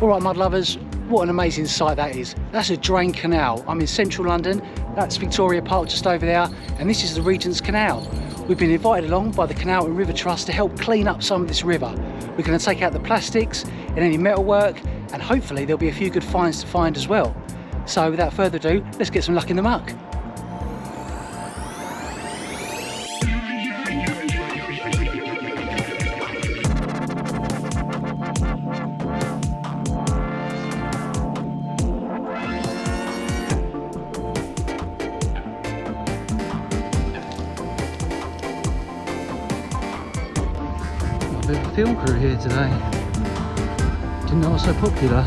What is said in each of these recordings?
All right, mud lovers, what an amazing sight that is. That's a drain canal. I'm in central London. That's Victoria Park just over there. And this is the Regent's Canal. We've been invited along by the Canal and River Trust to help clean up some of this river. We're going to take out the plastics and any metalwork and hopefully there'll be a few good finds to find as well. So without further ado, let's get some luck in the muck. Today. Didn't know I was so popular.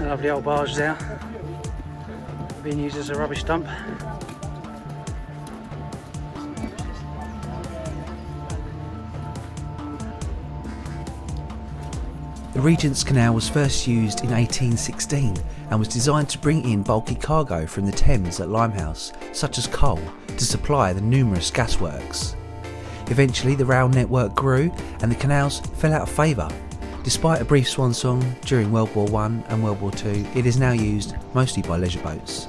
Lovely old barge there. Being used as a rubbish dump. The Regent's Canal was first used in 1816 and was designed to bring in bulky cargo from the Thames at Limehouse, such as coal, to supply the numerous gasworks. Eventually, the rail network grew and the canals fell out of favour. Despite a brief swan song during World War I and World War II, it is now used mostly by leisure boats.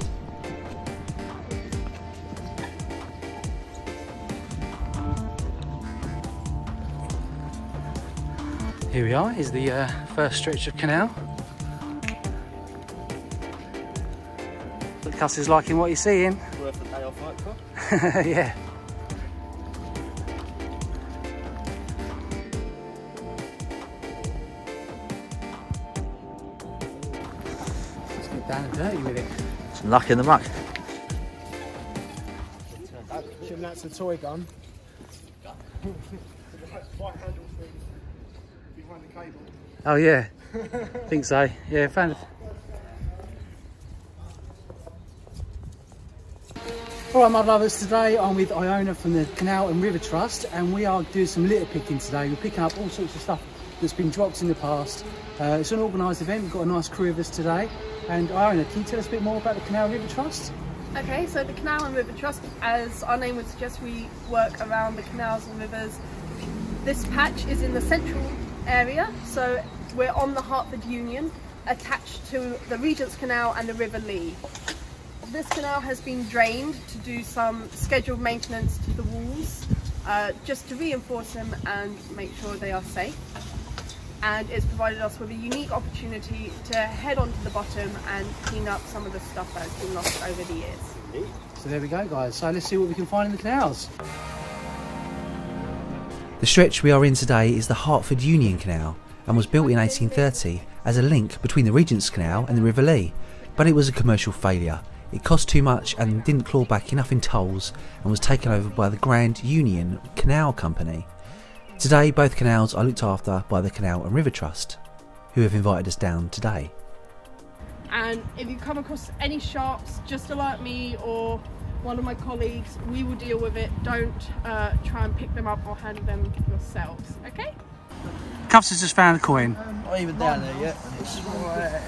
Here we are, is the uh, first stretch of canal. Look, Cuffs is liking what he's seeing. Worth a day off work for? yeah. Let's get down and dirty with it. Some luck in the muck. Assume that's a toy gun. behind cable. Oh yeah, think so. Yeah, found it. All right, my lovers, today I'm with Iona from the Canal and River Trust and we are doing some litter picking today. We're picking up all sorts of stuff that's been dropped in the past. Uh, it's an organised event, we've got a nice crew of us today. And Iona, can you tell us a bit more about the Canal and River Trust? Okay, so the Canal and River Trust, as our name would suggest, we work around the canals and rivers. This patch is in the central area, so we're on the Hertford Union, attached to the Regent's Canal and the River Lee. This canal has been drained to do some scheduled maintenance to the walls, uh, just to reinforce them and make sure they are safe. And it's provided us with a unique opportunity to head onto the bottom and clean up some of the stuff that has been lost over the years. So there we go guys, so let's see what we can find in the canals. The stretch we are in today is the Hertford Union Canal and was built in 1830 as a link between the Regent's Canal and the River Lee, but it was a commercial failure. It cost too much and didn't claw back enough in tolls and was taken over by the Grand Union Canal Company. Today, both canals are looked after by the Canal and River Trust, who have invited us down today. And if you come across any sharks, just alert me or one of my colleagues. We will deal with it. Don't uh, try and pick them up or handle them yourselves. Okay? Cuffs has just found a coin. Not even down there yet. It's right.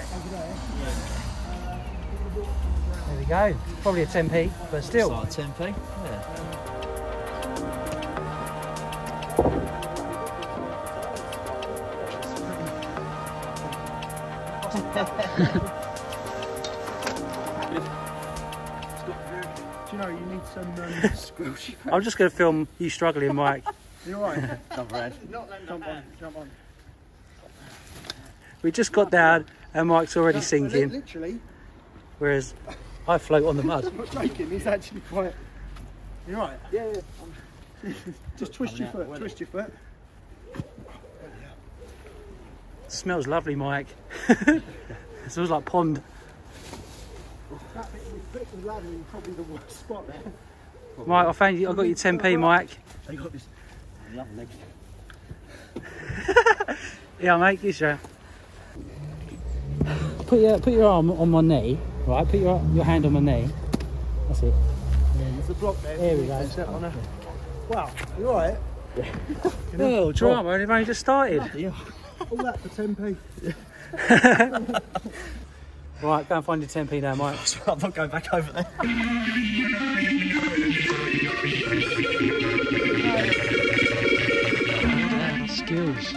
There we go. Probably a 10p, but still. like 10p. Yeah. Do you know you need some um, squishy I'm just going to film you struggling, Mike. You alright? Jump around. jump on, jump on. We just got down and Mike's already Li- sinking, Literally, whereas I float on the mud. I'm not joking, he's actually quite. You alright? Yeah, yeah. Just twist your foot, twist your foot. smells lovely, Mike. it smells like pond. That bit with bit of ladder is probably the worst spot there. Mike, I found you. I got you 10p, Mike. They got this. Love legs. Yeah, mate, yes, sir. Put your put your arm on my knee, right? Put your your hand on my knee. That's it. There's a block there. There we go. Set on a... Wow, you alright? Oh, drama, and it only just started. Yeah. All that for 10p. Right, go and find your 10p now, Mike. I'm not going back over there. Skills.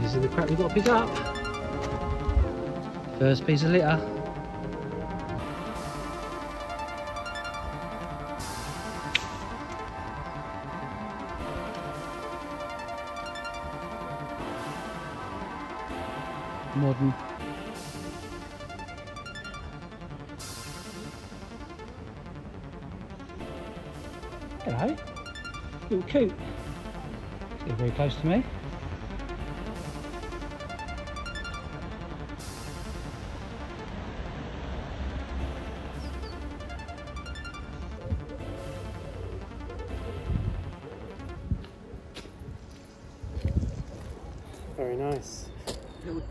These are the crap we've got to pick up. First piece of litter. Modern. Hello. Little coot. Very close to me.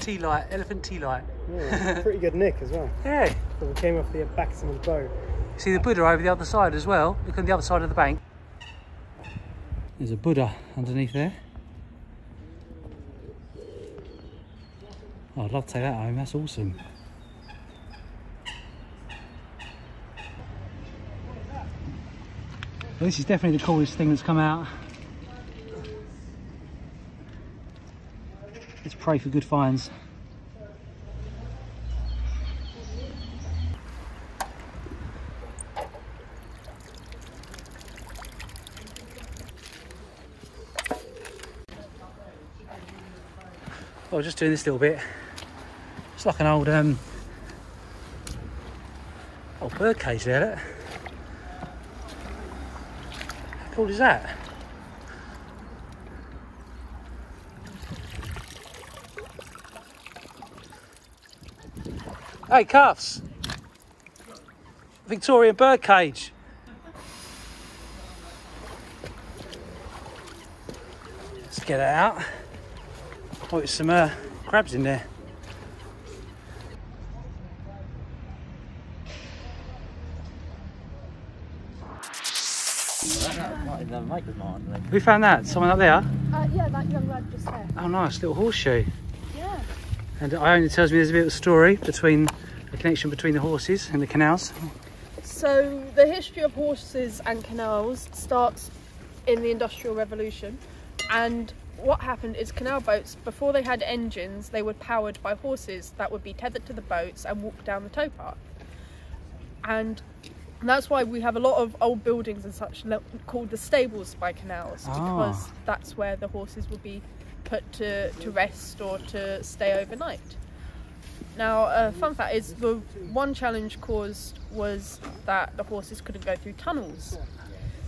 Tea light, elephant tea light. Yeah, pretty good nick as well. Yeah. We came off the back of someone's boat. See the Buddha over the other side as well. Look on the other side of the bank. There's a Buddha underneath there. Oh, I'd love to take that home. That's awesome. Well, this is definitely the coolest thing that's come out. Pray for good finds. I was just doing this little bit. It's like an old um old bird cage there, look. How cool is that? Hey cuffs! Victorian bird cage. Let's get it out. Oh, there's some uh, crabs in there. Not in the makers mark. Who found that? Someone up there? Uh, yeah, that young lad just there. Oh, nice little horseshoe. Yeah. And Iona tells me there's a bit of a story between connection between the horses and the canals. So the history of horses and canals starts in the Industrial Revolution, and what happened is canal boats before they had engines, they were powered by horses that would be tethered to the boats and walk down the towpath. And that's why we have a lot of old buildings and such called the stables by canals because Ah. that's where the horses would be put to, to rest or to stay overnight. Now, a fun fact is the one challenge caused was that the horses couldn't go through tunnels.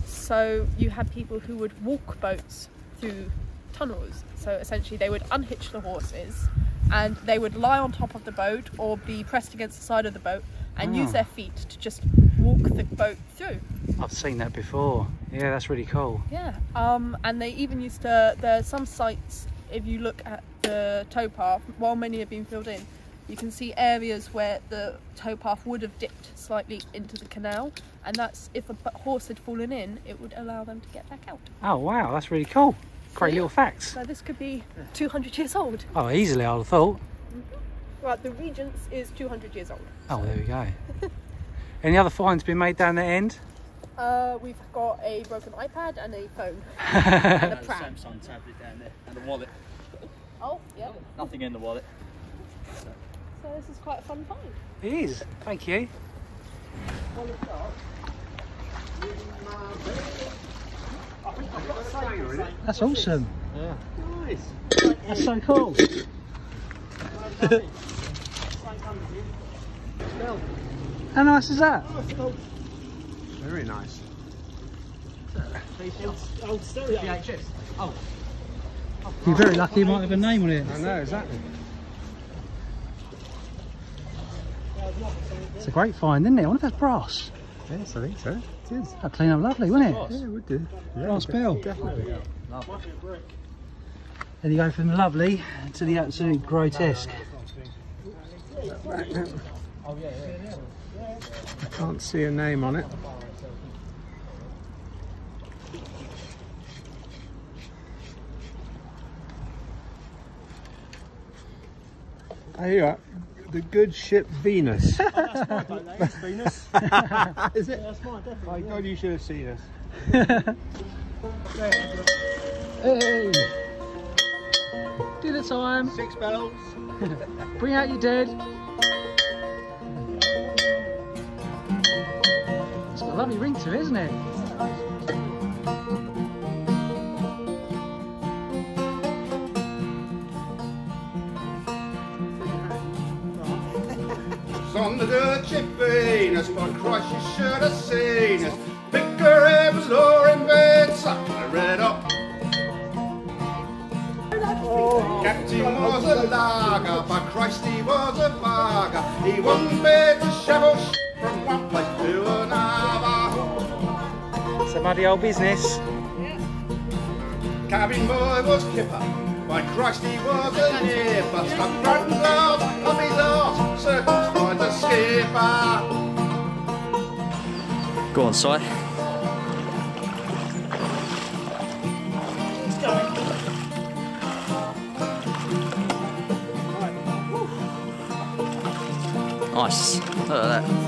So you had people who would walk boats through tunnels. So essentially, they would unhitch the horses and they would lie on top of the boat or be pressed against the side of the boat and use Ah. their feet to just walk the boat through. I've seen that before. Yeah, that's really cool. Yeah. Um, and they even used to. There are some sites. If you look at the towpath, while many have been filled in, you can see areas where the towpath would have dipped slightly into the canal, and that's if a horse had fallen in, it would allow them to get back out. Oh, wow, that's really cool. Great yeah. little facts. So this could be 200 years old. Oh, easily, I'd have thought. Right, the Regent's is 200 years old. Oh, there we go. Any other finds been made down the end? Uh, we've got a broken iPad and a phone and a pram. Samsung tablet down there and a wallet. Oh, yeah. Nothing in the wallet. So this is quite a fun find. It is. Thank you. That's awesome. Yeah. That's so cool. How nice is that? Very nice. Oh, you're very lucky. You might have a name on it. I know, exactly. It's a great find, isn't it? I wonder if that's brass. Yes, I think so. It is. That'd clean up lovely, wouldn't it? Yeah, it would do. Yeah, brass bell. Definitely. Lovely. There you go from lovely to the absolute grotesque. I can't see a name on it. There you are. The good ship Venus. Venus. Is it? That's mine, definitely. My God, you should have seen us. Hey! Dinner time! Six bells. Bring out your dead! It's got a lovely ring to it, isn't it? On the ship Venus, by Christ you should have seen us. Vicar Evans, in bed, sucking the red up. Captain was a lager, by Christ he was a varger. He won bed to shovel sh- from one place to another. It's a muddy old business. Cabin boy was kipper, by Christ he was a nipper. Stuck broken glass of his arse, circumcised a skipper. Go on, Si. Nice. Look at that.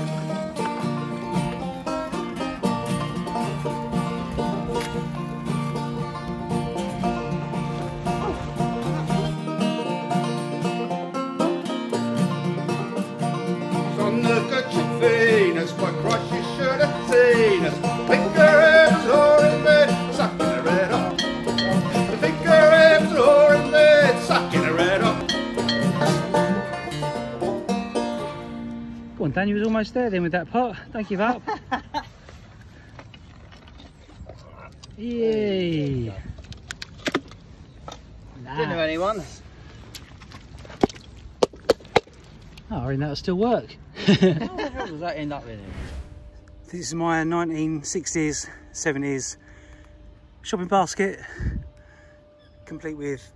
Go on, Dan, you was almost there then with that pot. Don't give up. Yay! Didn't know anyone. Oh, I reckon that'll still work. How the hell does that end up in it? This is my 1960s, 70s shopping basket, complete with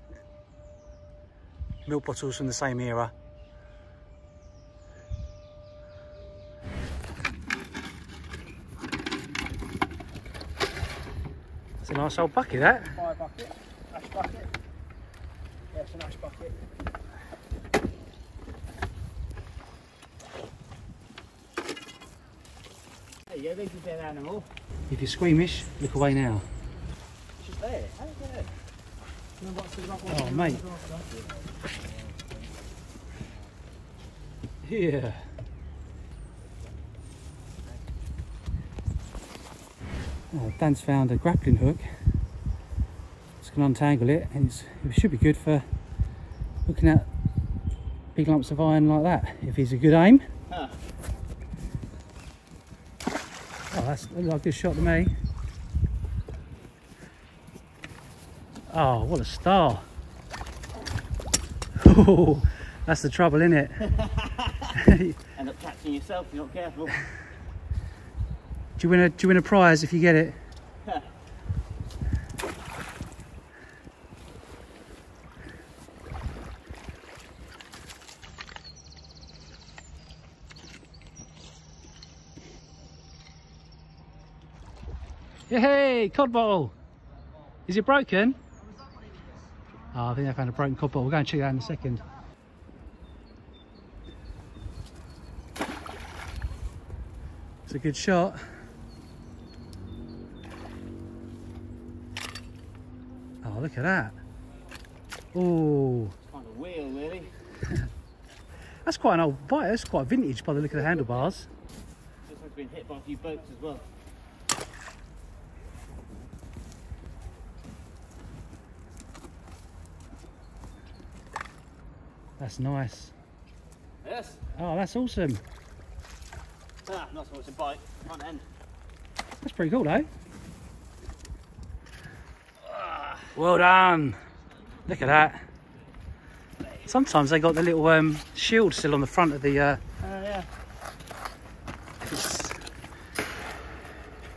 milk bottles from the same era. A nice old bucket, that. Fire bucket. Ash bucket. Yeah, it's an ash bucket. There you go, this is an animal. If you're squeamish, look away now. It's just there. How did it there? Oh, mate. Yeah. Oh, Dan's found a grappling hook. Just going to untangle it and it should be good for looking at big lumps of iron like that if he's a good aim. Huh. Oh, that's like a good shot to me. Oh, what a star. Oh, that's the trouble, isn't it? End up catching yourself if you're not careful. You win a do you win a prize if you get it? Hey, cod bottle. Is it broken? Oh, I think I found a broken cod bottle. We'll go and check that in a second. It's a good shot. Look at that. Oh, Kind of wheel, really. that's quite an old bike. That's quite vintage by the look of the handlebars. Looks like it's been hit by a few boats as well. That's nice. Yes. Oh, that's awesome. Ah, not so much a bite. Front end. That's pretty cool, though. Well done. Look at that. Sometimes they got the little um, shield still on the front of the. Uh, Oh, yeah. it's-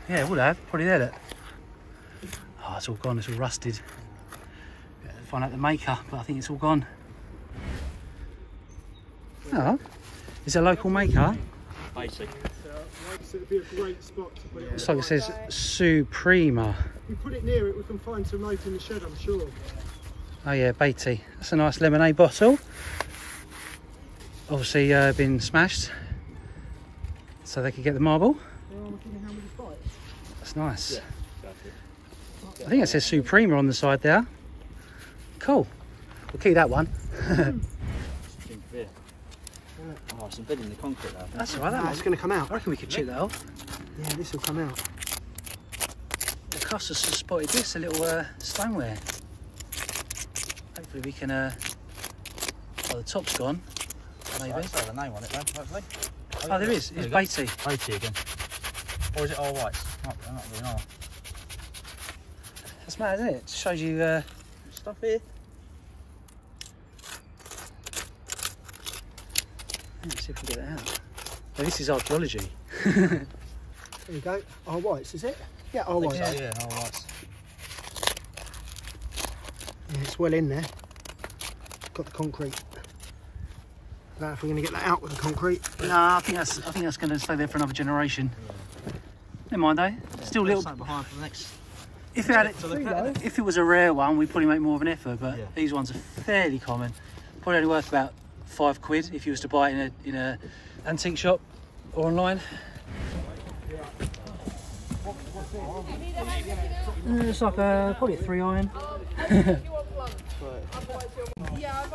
yeah, would have probably there. Look. Oh, it's all gone. It's all rusted. Find out the maker, but I think it's all gone. Oh, it's a local maker. Basic. Makes it be a great spot to put it. Looks like it says Suprema. If we put it near it, we can find some mate in the shed, I'm sure. Oh yeah, Beatty. That's a nice lemonade bottle. obviously uh, been smashed so they could get the marble. That's nice. I think it says Suprema on the side there. Cool. We'll keep that one. Think of it. Oh, some bit in the concrete there. I. That's all right. That Ah, it's going to come out. I reckon we could chip that off. Yeah, this will come out. The customers have spotted this, a little uh, stoneware. Hopefully we can, uh, well the top's gone, maybe. That's got a name on it, though, hopefully. Oh there is, it's you go. Beatty. Beatty again. Or is it all white? Not, not really know. That's mad, isn't it? It shows you, uh, Stuff here. let's see if we can get it out. Now, this is archaeology. There you go. Oh, whites, is it? Yeah, oh, whites. So, yeah, oh, all whites. Yeah, it's well in there. Got the concrete. Now, if we're going to get that out with the concrete, No, I think that's, I think that's going to stay there for another generation. Never mind though, still a little, Something behind for the next. if it, had it, So they put it if it was a rare one, we'd probably make more of an effort, but Yeah. these ones are fairly common. Probably only worth about five quid if you was to buy it in a in a antique shop or online. Uh, It's like a, probably a three iron. there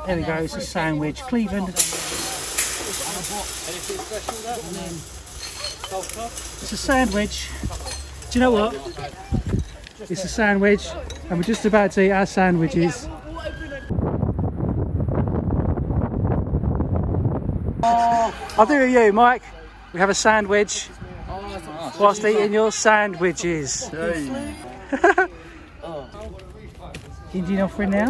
we go, it's a sandwich. Cleveland. It's a sandwich. Do you know what? It's a sandwich, and we're just about to eat our sandwiches. I'll do it you, Mike. We have a sandwich whilst eating your sandwiches. Indian offering now.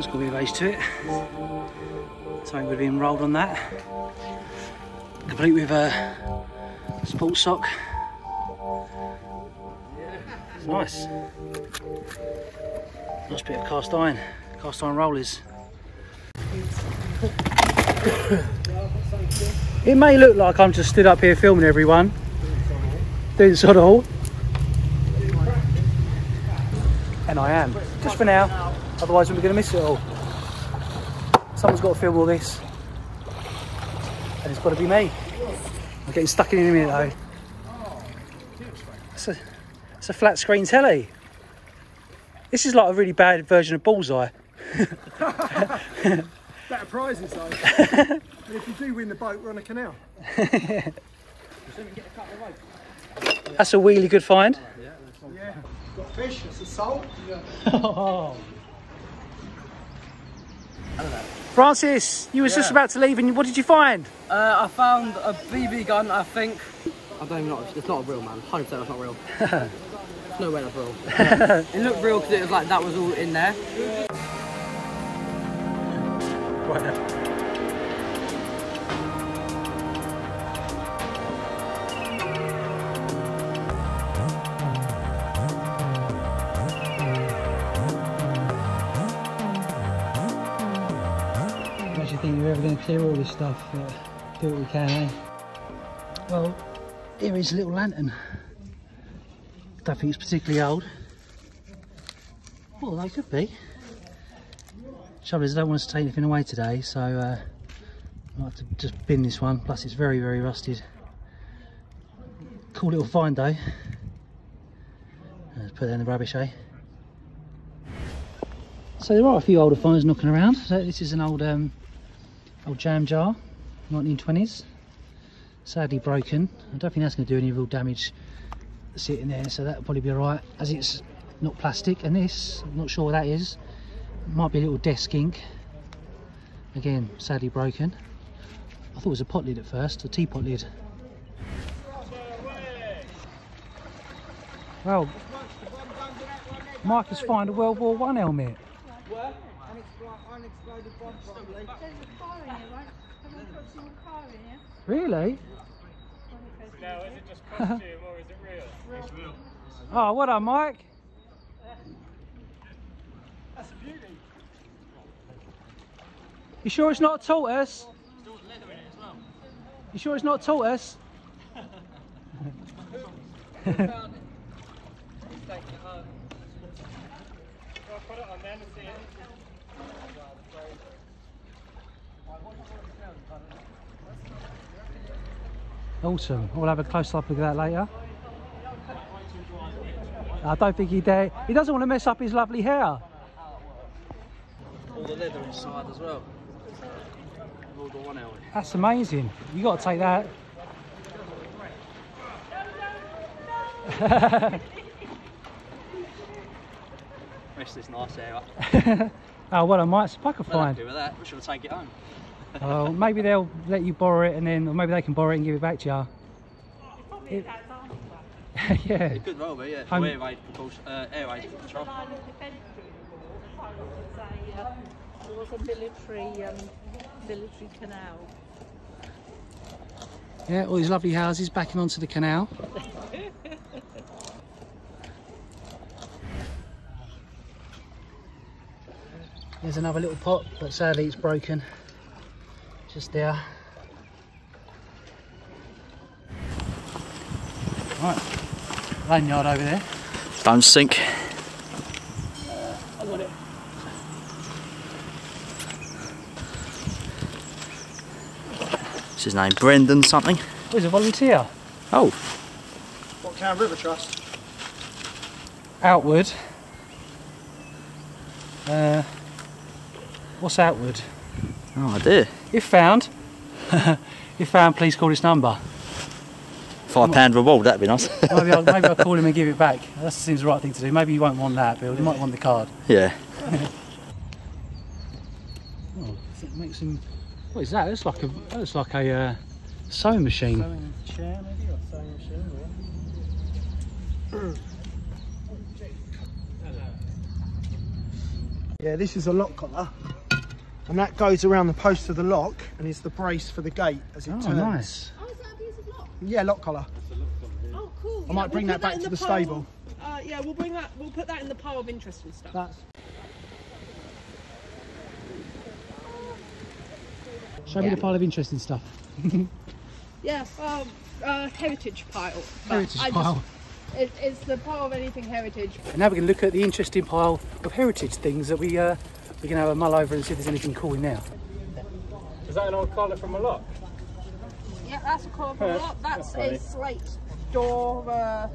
There's got a bit of age to it. Something would have been rolled on that. Complete with uh, a sports sock. It's nice. Nice bit of cast iron, cast iron rollers. It may look like I'm just stood up here filming everyone, doing of all. And I am, just for now, otherwise we're going to miss it all. Someone's got to film all this. It's got to be me. I'm getting stuck in in a minute though. It's a, it's a flat screen telly. This is like a really bad version of Bullseye. better prizes though. and if you do win the boat, we're on a canal. That's a really good find. Yeah. Got fish, that's a salt. Oh. Francis, you was just about to leave and what did you find? Uh, I found a BB gun, I think. I don't even know. It's not real, man. 100% that's not real. no way that's real. it looked real because it was like that was all in there. I clear all this stuff, but do what we can, eh? Well, here is a little lantern. Don't think it's particularly old. Well, they could be. Trouble is, I don't want us to take anything away today, so uh, I'll have to just bin this one. Plus, it's very, very rusted. Cool little find, though. Let's put that in the rubbish, eh? So there are a few older finds knocking around. So this is an old um, old jam jar, 1920s. Sadly broken. I don't think that's going to do any real damage sitting there, so that'll probably be alright. As it's not plastic, and this, I'm not sure what that is. Might be a little desk ink. Again, sadly broken. I thought it was a pot lid at first, a teapot lid. Well, Mike has found a World War One helmet. There's a fire in here, right? Someone put some fire in here. Really? Now, is it just costume or is it real? It's real. Oh, what up, Mike? That's a beauty. You sure it's not a tortoise? You sure it's not a tortoise? I'll put it on then and see it. Awesome. We'll have a close up look at that later. I don't think he dare. He doesn't want to mess up his lovely hair. All the leather inside as well. All the one hour. That's amazing. You got to take that. Rest this nice hair up. oh I might. It's I could Well, find. happy with that. We should take it home. Oh, maybe they'll let you borrow it, and then, or maybe they can borrow it and give it back to you. It- yeah. It could well be, yeah. I'm- air raid propulsion, uh, air raid control. There was a military, um, military canal. Yeah, all these lovely houses backing onto the canal. There's another little pot, but sadly it's broken. Just there. Right, lanyard over there. Don't sink. What's his name? Brendan something? Oh, he's a volunteer. Oh, What Canal River Trust? Outward. Uh, what's outward? No idea. If found, if found, please call this number. Five pound reward, that'd be nice. Maybe I'll, maybe I'll call him and give it back. That seems the right thing to do. Maybe you won't want that, Bill. You might want the card. yeah. Oh, that makes him. What is that? That's like a. That's like a uh, sewing machine. Sewing chair maybe or sewing machine. Yeah, this is a lock collar. And that goes around the post of the lock and is the brace for the gate as it Oh, turns. nice. Oh, is that a piece of lock? Yeah, lock collar. Oh, cool. I might bring that back to the stable. Uh, yeah, we'll bring that. We'll put that in the pile of interesting stuff. That's Show me the pile of interesting stuff. yes, um, uh, heritage pile. Heritage I just- pile. it, it's the pile of anything heritage. And now we're going to look at the interesting pile of heritage things that we uh, we can have a mull over and see if there's anything cool in there. Is that an old collar from a lock? Yeah, that's a collar for a lot. That's a slate door uh,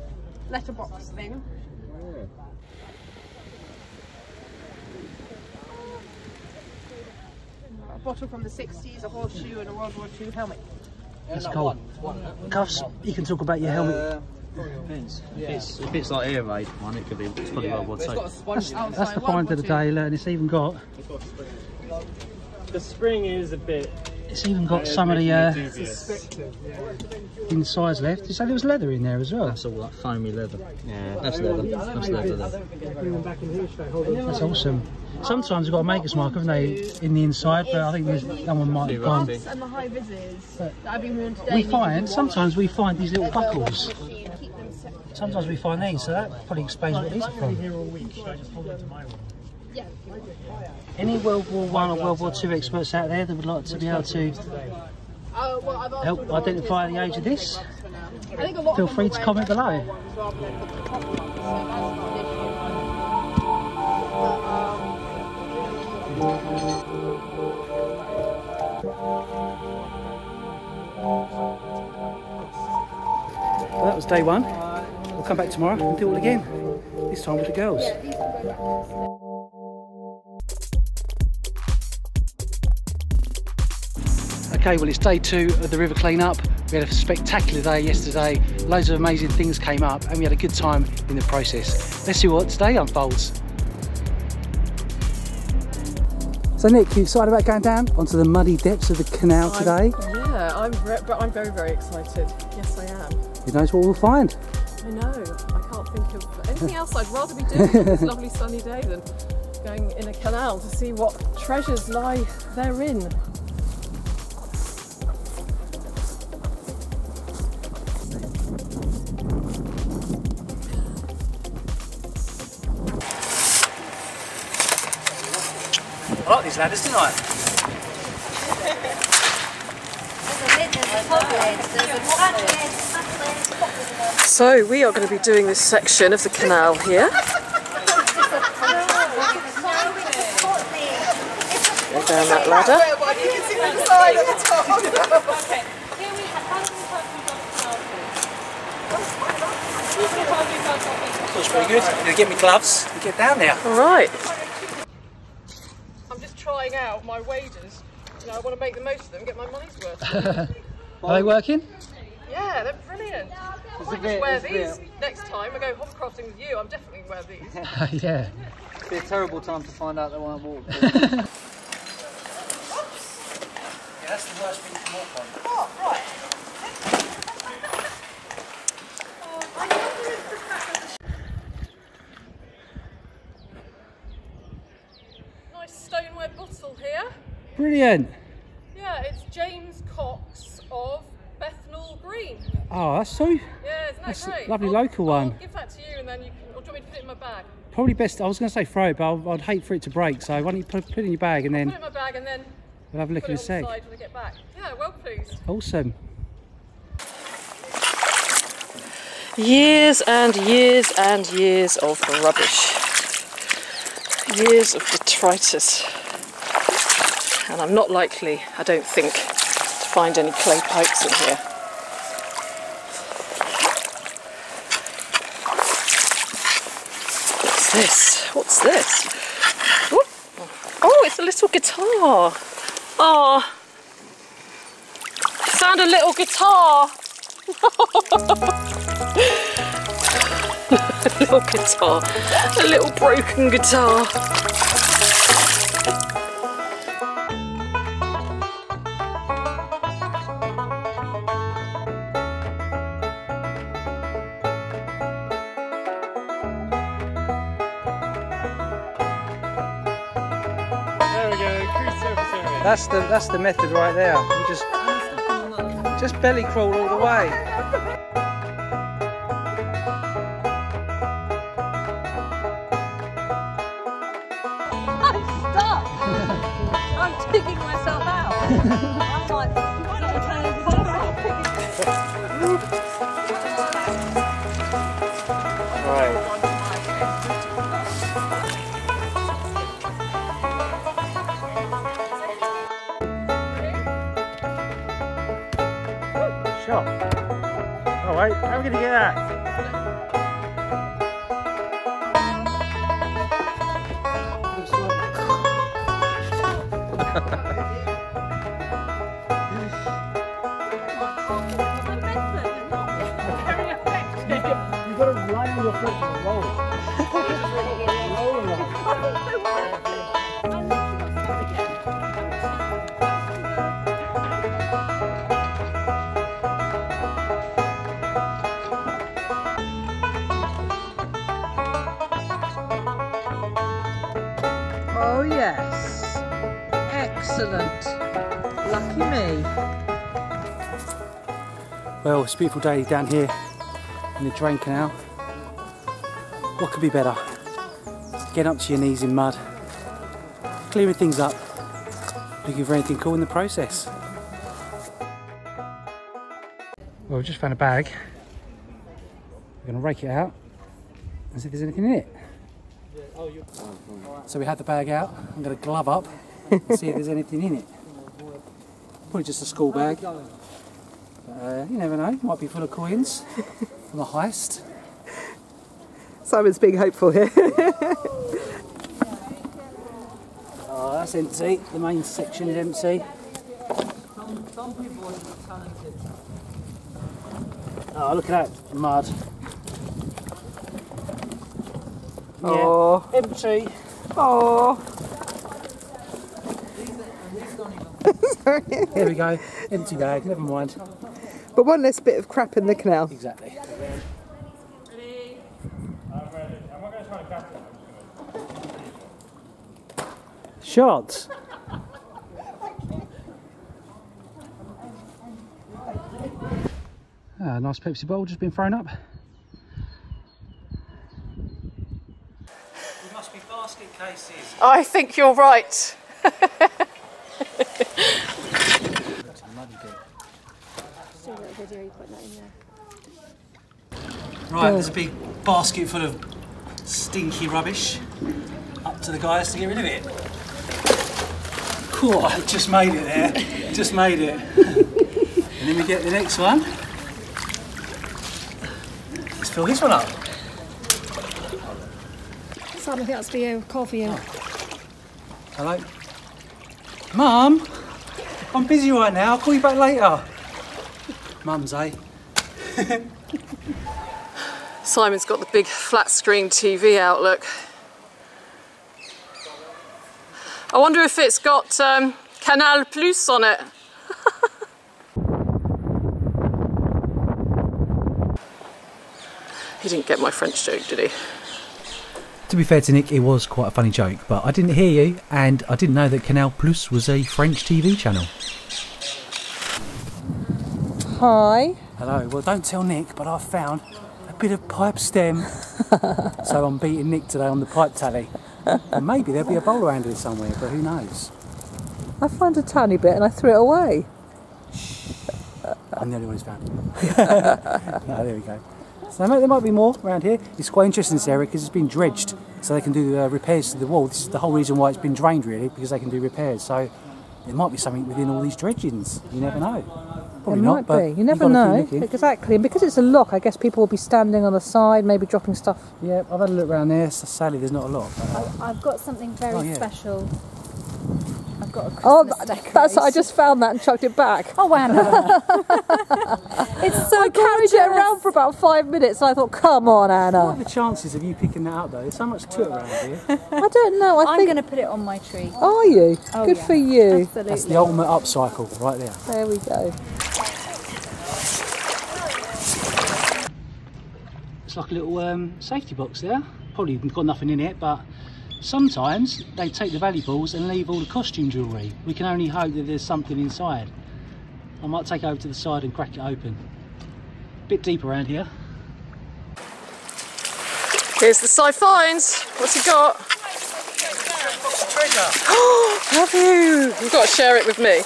letterbox thing. A bottle from the 60s, a horseshoe, and a World War II helmet. That's cool. Cuffs, you can talk about your helmet. Uh, depends. If, it's, if it's like air raid one, it could be it's probably World War Two. That's, that's the World find of the day, look, and it's even got The spring is a bit. it's even got some of the uh, dubious. insides left. Did you say there was leather in there as well? That's all like foamy leather. Yeah, that's leather. That's leather. There. bring them back in here straight. Hold on. That's awesome. Sometimes you've got a maker's mark, haven't they, in the inside, but I think there's, that one might have gone. Pants and the high vises that have been worn today. We need to be find, sometimes we find these little buckles. Machine, keep them separate. Sometimes we find these, so that probably explains what these are from. Here all week. Should I just hold it to my. Any World War One or World War Two experts out there that would like to be able to well, I've asked help identify the age of this? for now. I think a lot Feel free to comment below. black ones rather than the top ones, so that's not an issue. Well, that was day one. We'll come back tomorrow and do it all again. This time with the girls. Yeah, these can go back to the Okay, well it's day two of the river clean-up. We had a spectacular day yesterday. Loads of amazing things came up and we had a good time in the process. Let's see what today unfolds. So Nick, you excited about going down onto the muddy depths of the canal today? Yeah, I'm, but I'm very, very excited. Yes, I am. Who knows what we'll find? I know. I can't think of anything else I'd rather be doing on this lovely sunny day than going in a canal to see what treasures lie therein. I like these ladders, didn't I? So we are going to be doing this section of the canal here. Go down that ladder. Looks pretty good. I'm gonna get me gloves and get down there. All right. I'm just trying out my waders. You know, I want to make the most of them, get my money's worth. Are they working? Yeah, they're brilliant. I might just wear these next time. I go hovercrafting with you. I'm definitely wear these. yeah. It'd be a terrible time to find out they won't walk. Yeah, that's the worst thing to walk on. Oh, right. Nice stoneware bottle here. Brilliant. Yeah, it's James Cox of Bethnal Green. That's so. Yeah, isn't that That's a great? lovely I'll- local one. I'll give that to you and then you can, or do you want me to put it in my bag? Probably best. I was going to say throw it, but I'll, I'd hate for it to break. So why don't you put, put it in your bag and Put then it in my bag and then we'll have a look put in a sec. the side when I get back. Yeah, well pleased. Awesome. Years and years and years of rubbish. Years of detritus. And I'm not likely, I don't think, to find any clay pipes in here. This? What's this? Oh, it's a little guitar. Oh, found a little guitar. a little guitar, a little broken guitar. That's the that's the method right there. You just just belly crawl all the way. I'm stuck. I'm digging myself out. Going to get that? Oh yes. Excellent. Lucky me. Well, it's a beautiful day down here in the drain canal. What could be better? Getting up to your knees in mud, clearing things up, looking for anything cool in the process. Well, we've just found a bag. We're going to rake it out and see if there's anything in it. So we had the bag out. I'm going to glove up and see if there's anything in it. Probably just a school bag. Uh, you never know, might be full of coins from a heist. Simon's being hopeful here. Oh, that's empty. The main section is empty. Oh, look at that mud. Yeah, Oh. empty. Oh. There we go. Empty bag, never mind. But one less bit of crap in the canal. Exactly. Shots. Ah, nice Pepsi bottle just been thrown up. Basket cases. I think you're right. That's a muddy bit. do a video, you put that in there. Right, there's a big basket full of stinky rubbish. Up to the guys to get rid of it. Cool, I just made it there. Just made it. and then we get the next one. Let's fill this one up. Sam, I think that's for you. Call for you. Hello? Mum? I'm busy right now. I'll call you back later. Mum's, eh? Simon's got the big flat screen TV out, look. I wonder if it's got um, Canal Plus on it. he didn't get my French joke, did he? To be fair to Nick, it was quite a funny joke, but I didn't hear you, and I didn't know that Canal Plus was a French TV channel. Hi. Hello. Well, don't tell Nick, but I've found a bit of pipe stem. so I'm beating Nick today on the pipe tally. And maybe there'll be a bowl around here somewhere, but who knows? I found a tiny bit and I threw it away. I'm the only one who's found it. no, there we go. So mate, there might be more around here. It's quite interesting this area because it's been dredged, so they can do uh, repairs to the wall. This is the whole reason why it's been drained, really, because they can do repairs. So there might be something within all these dredgings. You never know. Probably it not, might but be. You never know. Exactly. And because it's a lock, I guess people will be standing on the side, maybe dropping stuff. Yeah, I've had a look around there. So sadly, there's not a lot. But, uh, I, I've got something very Oh, yeah. special. I've got a Christmas Oh, decoration. that's I just found that and chucked it back. Oh, Anna. it's so I carried it around for about five minutes and I thought, come on, Anna. what are the chances of you picking that up, though? There's so much to it around here. I don't know. I I'm think. going to put it on my tree. Are you? Oh, Good yeah. for you. Absolutely. That's the ultimate upcycle right there. There we go. It's like a little um, safety box there. Probably got nothing in it, but sometimes they take the valuables and leave all the costume jewellery. We can only hope that there's something inside. I might take it over to the side and crack it open. A Bit deep around here. Here's the Si-finds. What's he got? Oh, Have you? You've got to share it with me.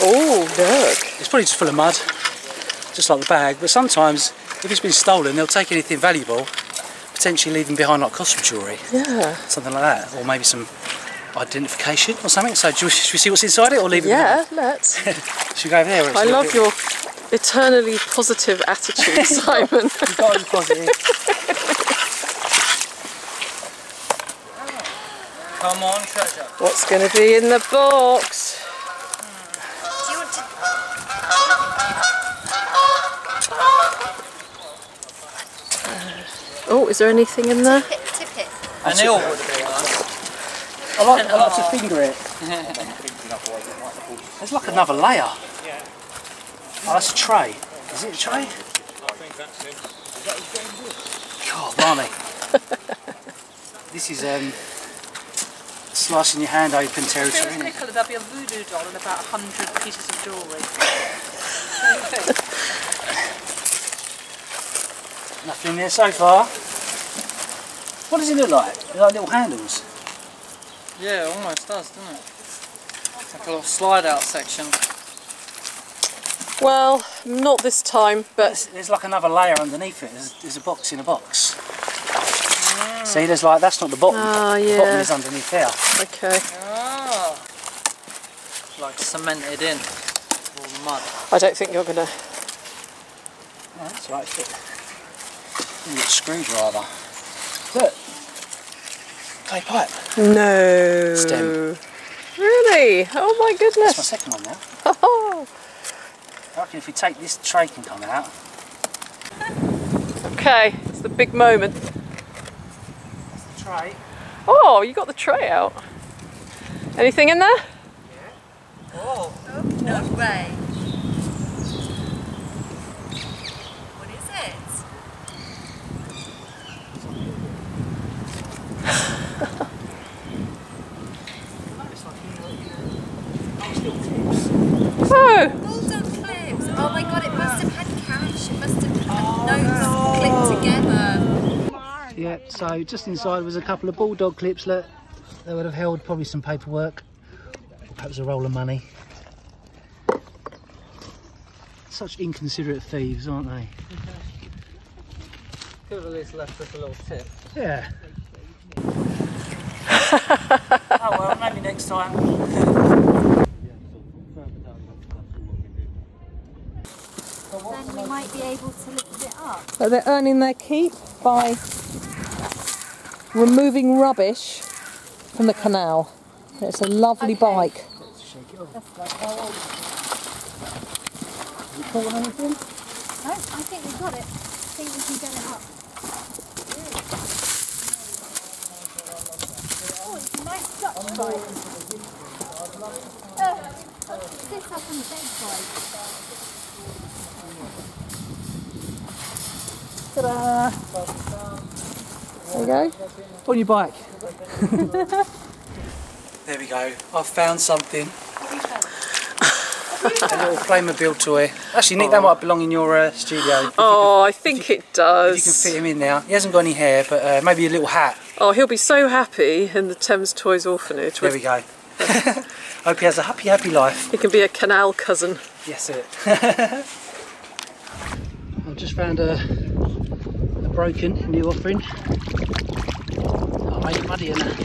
oh, look. It's probably just full of mud, just like the bag. But sometimes, if it's been stolen, they'll take anything valuable, potentially leaving behind like costume jewellery, Yeah. something like that, or maybe some identification or something. So, do we- should we see what's inside it, or leave it? Yeah, let's. should we go over there? I love bit- your eternally positive attitude, Simon. You've got to be positive. Come on, treasure. What's going to be in the box? Do you want to... Oh, is there anything in there? Tip it, tip it. An eel would have been nice. I like, I like to finger it. There's like another layer. Oh, that's a tray. Is it a tray? God, blimey. this is um, slicing your hand open If territory. it was isn't? Nicola, there'd be a voodoo doll and about 100 pieces of jewellery. Nothing there so far. What does it look like? They're like little handles. Yeah, it almost does, doesn't it? It's like a little slide out section. Well, not this time, but There's, there's like another layer underneath it. There's, there's a box in a box. See, there's like, that's not the bottom. Ah, The bottom is underneath there. okay. Oh. Like cemented in. All mud. I don't think you're going to. Oh, that's right. Look. Ooh, a screwdriver. Look. Clay pipe. No. Stem. Really? Oh my goodness. That's my second one now. Oh. I reckon if we take this tray can come out. Okay, it's the big moment. That's The tray. Oh, you got the tray out. Anything in there? Yeah. Oh, No way. What is it? Oh, Bulldog clips. Oh my god, it must have had cash. It must have had notes clipped together. Yeah, so just inside was a couple of bulldog clips that they would have held probably some paperwork, or perhaps a roll of money. such inconsiderate thieves, aren't they? Could have at least left us a little tip. Yeah. oh well, maybe next time. Then we might be able to lift it up. So they're earning their keep by removing rubbish from the canal. It's a lovely bike. No, I think we got it. I think we can get it up. Oh, it's a nice Dutch bike. Uh, sit up on the bed bike. Ta-da! There you go. On your bike. there we go. I've found something. a little Playmobil toy. Actually, Nick, that might belong in your uh, studio. Oh, I think it If you can fit him in now. He hasn't got any hair, but uh, maybe a little hat. Oh, he'll be so happy in the Thames Toys Orphanage. There with- we go. Hope he has a happy, happy life. He can be a canal cousin. Yes, it. I've just found a, a broken Hindu offering. I made it muddy in there.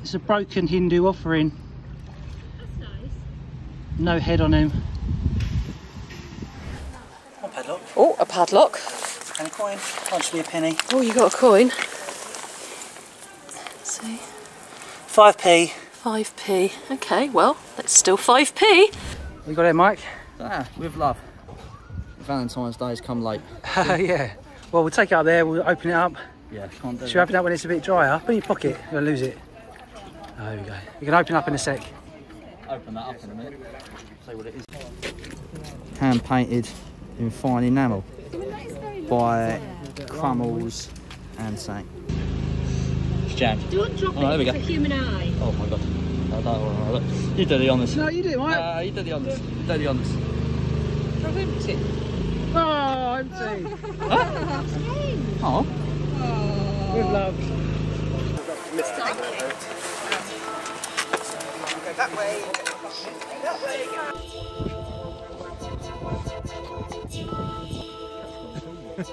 It's a broken Hindu offering. No head on him. A padlock Oh, a padlock. and a coin. Can't a penny. Oh, you got a coin. Let's see. 5p. 5p. Okay, well, it's still 5p. You got it, Mike? Ah, with love. Valentine's Day's come late. yeah. Well, we'll take it up there. We'll open it up. Yeah, can't do Should we open it up when it's a bit drier? Put it in your pocket. You'll lose it. Oh, there we go. You can open up in a sec. Open that up in a minute. See what it is. Hand painted in fine enamel by Crummles and Sank. It's jammed. Don't drop Oh, there we go. it's a human eye. Oh my god. Oh, oh, no, You do the honours. No, you do, Mike. Uh, you do the honours. You do the honours. I've empty. Oh, empty. Oh. With love. No, he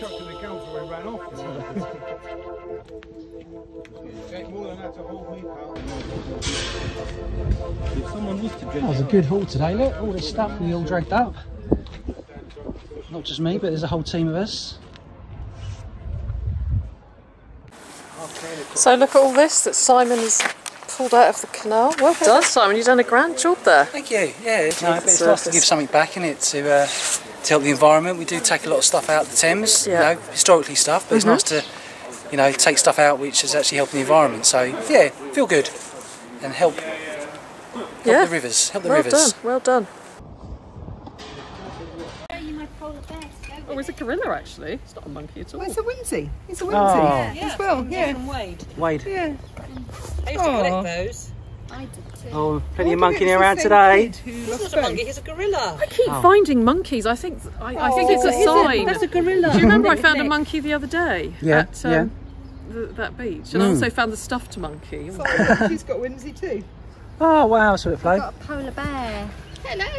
chucked in the council and ran off. Take more than that to hold me, pal. If someone was to drink That was a good haul today. Look, all this stuff we all dragged up. Not just me, but there's a whole team of us. So look at all this that Simon has pulled out of the canal. Well done, Simon. You've done a grand job there. Thank you. Yeah, it's, no, it's nice to give something back in it to uh, to help the environment. We do take a lot of stuff out of the Thames, Yeah. you know, historically stuff, but it's Mhm. nice to, you know, take stuff out which is actually helping the environment. So yeah, feel good and help help Yeah. the rivers. Help the well rivers. done. Well done. Show you my polar bear. Oh, it's a gorilla actually. It's not a monkey at all. It's a Whimsy. It's a Oh. Whimsy Yeah. as well. Yeah. Wade. Wade. Yeah. I used to collect those. I did too. Oh, plenty of Wonder monkeying around today. kid who He's lost not a monkey, he's a gorilla. I keep Oh. finding monkeys. I think I, I think it's a Oh, sign. That's a gorilla. Do you remember I found a monkey the other day Yeah, at um, the, that beach? And I Mm. also found the stuffed monkey. So, look, she's got Whimsy too. Oh wow, saw it flow. Got a polar bear.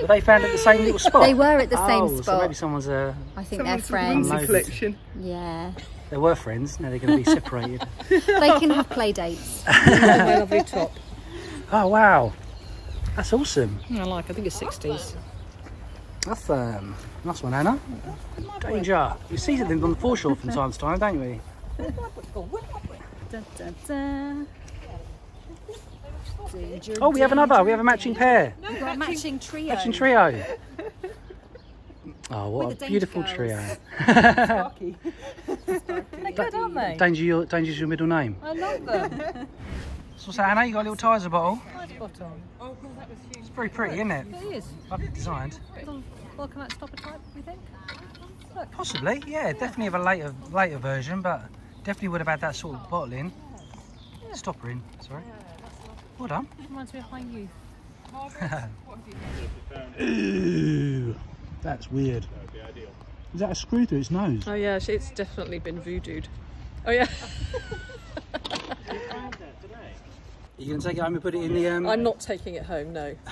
Were they found at the same little spot? They were at the same oh, So spot. maybe someone's uh, I think they're friends. Whimsy collection. Yeah. they were friends. Now they're going to be separated. They can have play dates. my lovely top. Oh wow, that's awesome. I like. I think it's 60s. That's um, nice one, Anna. Danger. We see them on the foreshore from time to time, don't we? Da, da, da. Oh, we have another. We have a matching pair. We've got a matching trio. Matching trio. Oh, what a beautiful Girls. trio. They're good, aren't they? Danger, your, Danger's your middle name. I love them. So what's that, Anna? You got a little Tizer bottle. nice bottom. Oh. That was huge. It's very pretty, isn't it? It is. Lovely designed. Well, can that stop a type, you think? Possibly, yeah. Definitely have a later later version, but definitely would have had that sort of bottle in. Stopper in, sorry. Well done. Reminds me of my youth. Ooh, that's weird. Is that a screw through its nose? Oh yeah, it's definitely been voodooed. Oh yeah. you going to take it home and put it in the... Um... I'm not taking it home, no.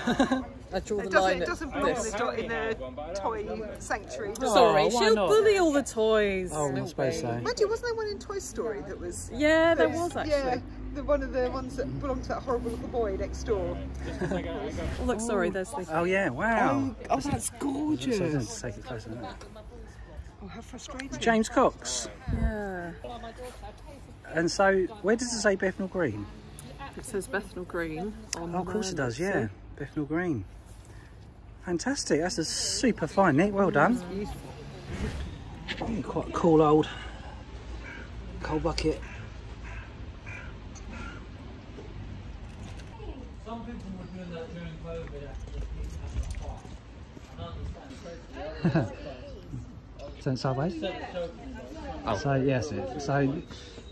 I draw the It doesn't, line it doesn't belong in this. the, do- in the toy sanctuary. does it? Sorry, Oh, she'll not? bully all the toys. Oh, I little suppose so. Mind you, wasn't there one in Toy Story that was? Yeah, there was actually. Yeah, the one of the ones that belonged to that horrible little boy next door. Oh, look, sorry, there's the. Oh, yeah, wow. Oh, that's gorgeous. So I didn't take it closer than. Oh, how frustrating. James Cox. Yeah. And so, where does it say Bethnal Green? It says Bethnal Green on Oh, of course it does, yeah. see. Bethnal Green. Fantastic, that's a super fine Nick, well done. Yeah, quite a cool old coal bucket. Turn sideways. So yes, it. So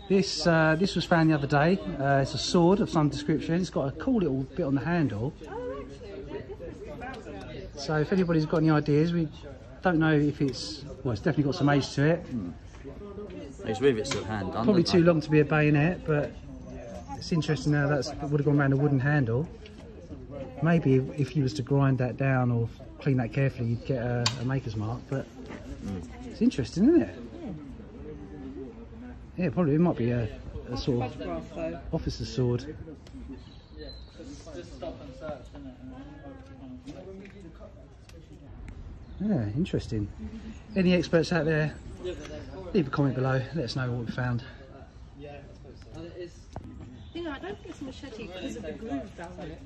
this uh, this was found the other day. Uh, it's a sword of some description. It's got a cool little bit on the handle. So if anybody's got any ideas, we don't know if it's well, it's definitely got some age to it. It's with its hand. Probably too long to be a bayonet, but it's interesting now that's would have gone around a wooden handle. Maybe if, you was to grind that down or clean that carefully, you'd get a, a maker's mark. But it's interesting, isn't it? Yeah, probably it might be a, a sort of officer's sword. Yeah, interesting. Any experts out there? Leave a comment below. Let us know what we found. You know, I don't think it's a machete because of the groove down it.